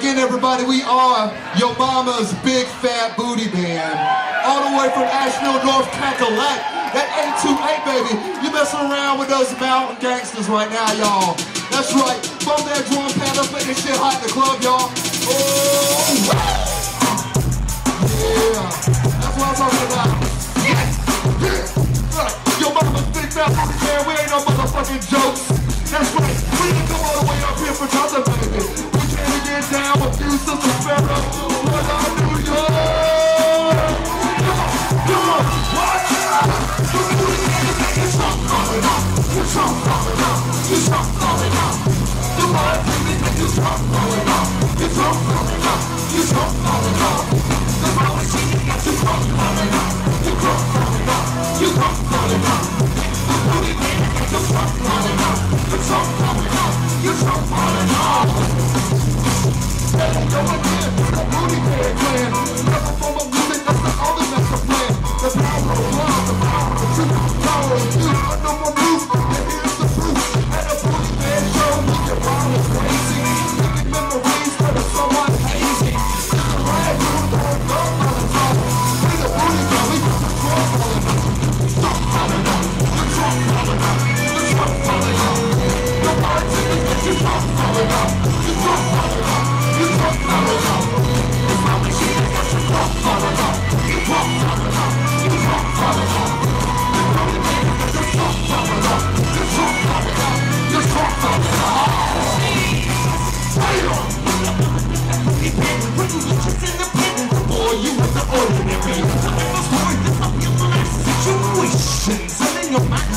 Again, everybody, we are Yo Mama's Big Fat Booty Band. All the way from Asheville, North Cackalack. That 828, baby. You messing around with those mountain gangsters right now, y'all. That's right. Bump that drum pad up, making shit hot in the club, y'all. Oh, yeah. That's what I'm talking about. Yes. Yeah. Yo Mama's Big Fat Booty Band. We ain't no motherfucking jokes. That's right. We didn't come all the way up here for nothing, baby. We get down with you, Sister Pharaoh. New York. Watch out. Calling out. You trunk calling out. You trunk falling out. Damn! Boy, you was the ordinary. Situations, and in your mind,